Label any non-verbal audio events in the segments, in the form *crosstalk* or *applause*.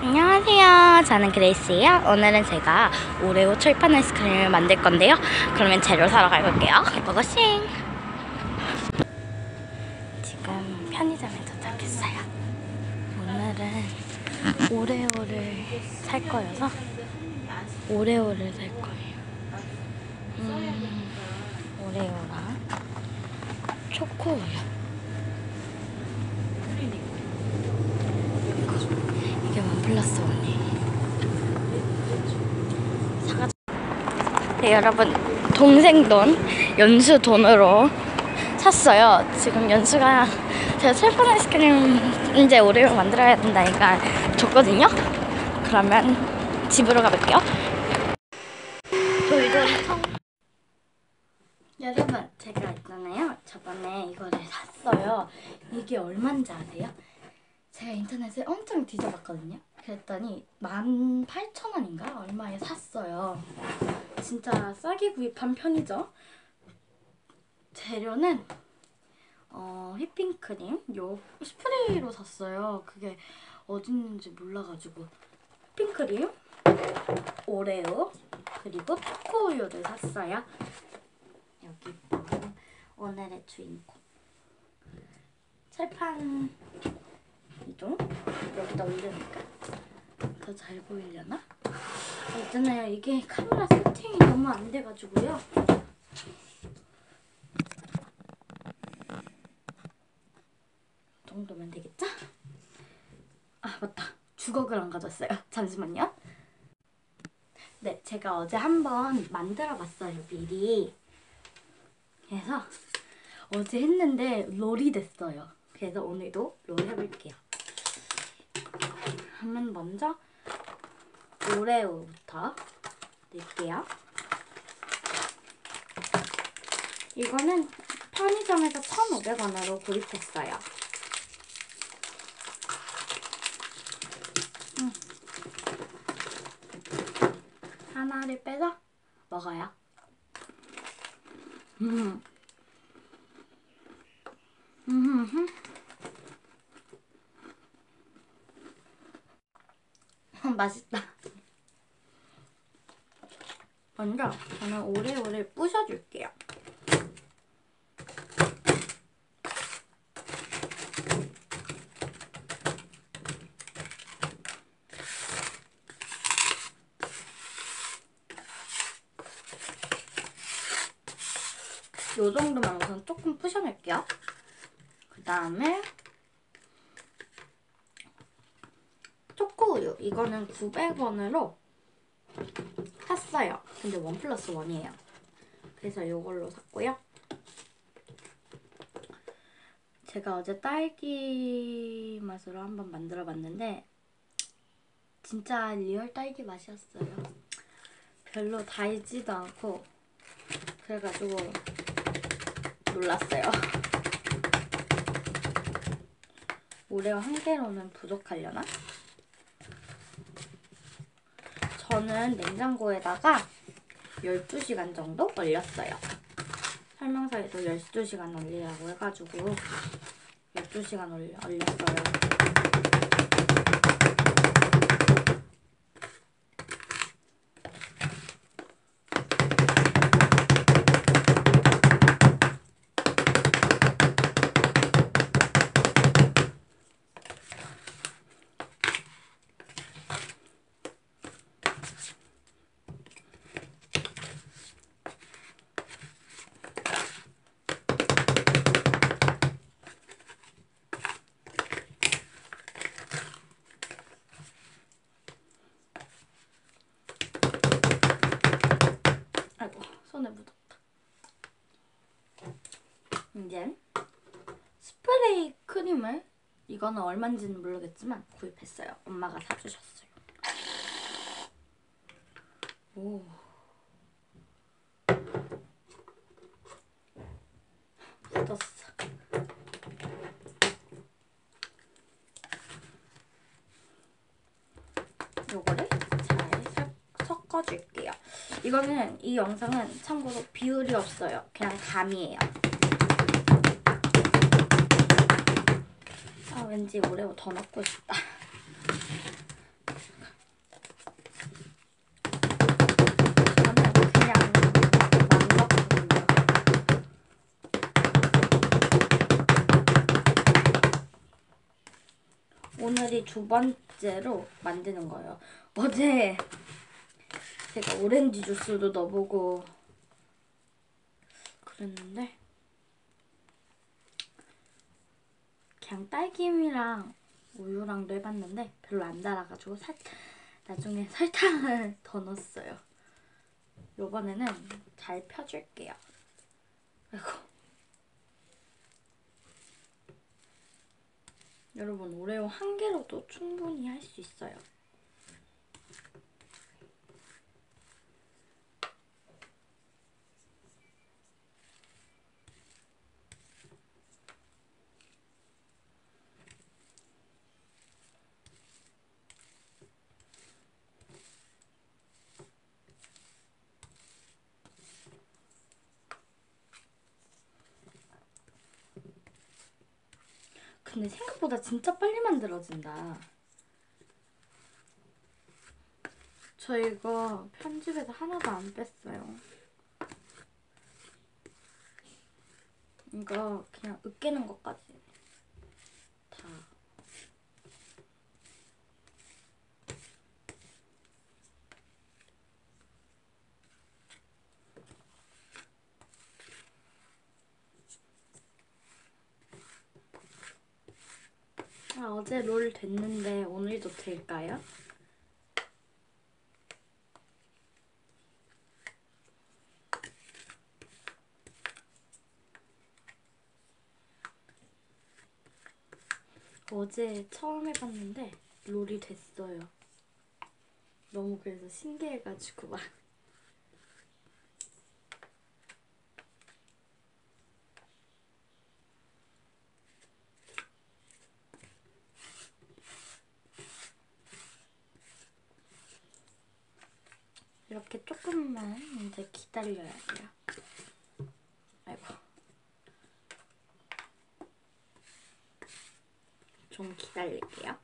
안녕하세요. 저는 그레이스예요. 오늘은 제가 오레오 철판 아이스크림을 만들 건데요. 그러면 재료 사러 가볼게요. 고고싱! 지금 편의점에 도착했어요. 오늘은 오레오를 살 거여서 오레오를 살 거예요. 음, 오레오랑 초코우유. 이게 원 플러스 원이에요. 사가. 네 여러분 동생 돈 연수 돈으로 샀어요. 지금 연수가 제가 철판 아이스크림 이제 오레오 만들어야 된다니까 줬거든요. 그러면 집으로 가볼게요. 여러분 제가 있잖아요. 저번에 이거를 샀어요. 이게 얼마인지 아세요? 제가 인터넷에 엄청 뒤져봤거든요. 그랬더니 18,000원인가? 얼마에 샀어요. 진짜 싸게 구입한 편이죠. 재료는 어, 휘핑크림 요 스프레이로 샀어요. 그게 어디 있는지 몰라가지고 휘핑크림, 오레오 그리고 초코우유를 샀어요. 여기 오늘의 주인공 철판 이동 여기다 올려놓을까? 더 잘 보이려나? 어, 있잖아요 이게 카메라 세팅이 너무 안 돼가지고요. 이 정도면 되겠죠? 아 맞다. 주걱을 안 가져왔어요. *laughs* 잠시만요. 네 제가 어제 한번 만들어 봤어요 미리. 그래서 어제 했는데 롤이 됐어요. 그래서 오늘도 롤 해볼게요. 그러면 먼저 오레오부터 넣을게요. 이거는 편의점에서 1,500원으로 구입했어요. 음. 하나를 빼서 먹어요. 음. 음. 맛있다. 먼저 저는 오레오를 부셔줄게요. 요 정도만 우선 조금 부셔낼게요. 그 다음에 초코우유 이거는 900원으로 샀어요. 근데 원 플러스 원이에요. 그래서 이걸로 샀고요. 제가 어제 딸기 맛으로 한번 만들어 봤는데 진짜 real 딸기 맛이었어요. 별로 달지도 않고 그래가지고 놀랐어요. 오레오 한 개로는 부족하려나? 저는 냉장고에다가 12시간 정도 얼렸어요. 설명서에도 12시간 얼리라고 해가지고 12시간 얼, 얼렸어요. 이제 스프레이 크림을 이거는 얼마인지는 모르겠지만 구입했어요. 엄마가 사주셨어요. 오. 묻었어. 요거를 잘 섞- 섞어줄게요. 이거는 이 영상은 참고로 비율이 없어요. 그냥 감이에요. 아, 왠지 오레오 더 넣고 싶다. 오늘이 두 번째로 만드는 거예요. 어제 제가 오렌지 주스도 넣어보고 그랬는데 그냥 딸기임이랑 우유랑도 해봤는데 별로 안 달아가지고 살 나중에 *laughs* 설탕을 더 넣었어요. 요번에는 잘 펴줄게요. 아이고. 여러분 오레오 한 개로도 충분히 할 수 있어요. 근데 생각보다 진짜 빨리 만들어진다. 저 이거 편집에서 하나도 안 뺐어요. 이거 그냥 으깨는 것까지 다. 아, 어제 롤 됐는데 오늘도 될까요? 어제 처음 해봤는데 롤이 됐어요. 너무 그래서 신기해가지고 막. 이렇게 조금만 이제 기다려야 돼요. 아이고. 좀 기다릴게요.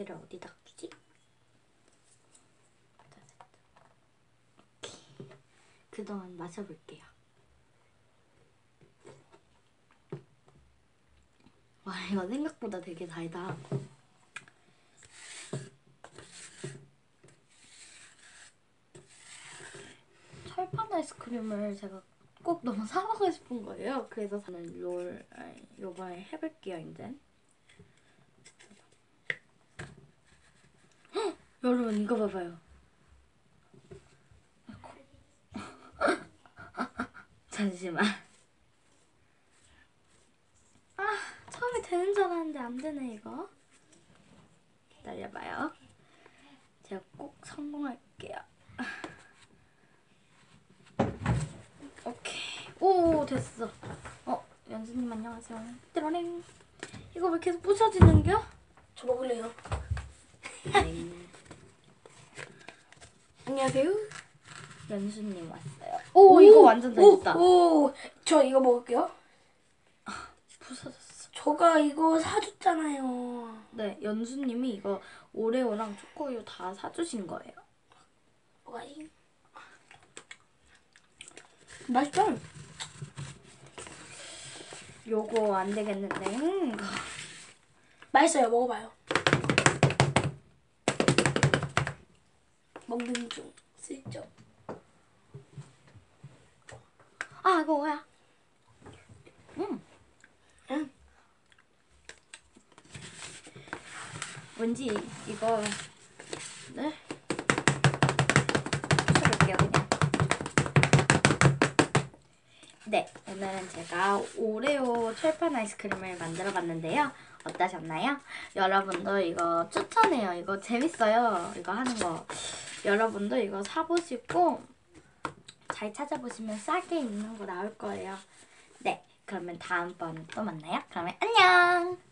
얘를 어디다 두지? 오케이. 그동안 마셔볼게요. 와 이거 생각보다 되게 달다. 철판 아이스크림을 제가 꼭 너무 사 먹고 싶은 거예요. 그래서 저는 롤 요번에 해볼게요 이제. 여러분 이거 봐봐요. 아이고. *laughs* 잠시만. 아 처음에 되는 줄 알았는데 안 되네 이거. 기다려봐요. 제가 꼭 성공할게요. 오케이. 오 됐어. 어 연수님 안녕하세요. 띠로랭. 이거 왜 계속 부셔지는겨? 저 먹을래요. 네. 안녕하세요. 연수님 왔어요. 오, 이거 완전 잘 됐다. 오, 오, 저 이거 먹을게요. 부서졌어. 저가 이거 사줬잖아요. 네, 연수님이 이거 오레오랑 초코우유 다 사주신 거예요. 뭐가지? 맛있죠? 요거 안 되겠는데. 음. 맛있어요. 먹어봐요. 먹는 중 슬쩍. 아, 이거 뭐야? 음, 응. 왠지 이거 네. 쳐볼게요 그냥. 네, 오늘은 제가 오레오 철판 아이스크림을 만들어 봤는데요. 어떠셨나요? 여러분도 이거 추천해요. 이거 재밌어요. 이거 하는 거. 여러분도 이거 사보시고 잘 찾아보시면 싸게 있는 거 나올 거예요. 네, 그러면 다음번에 또 만나요. 그러면 안녕.